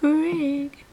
Craig.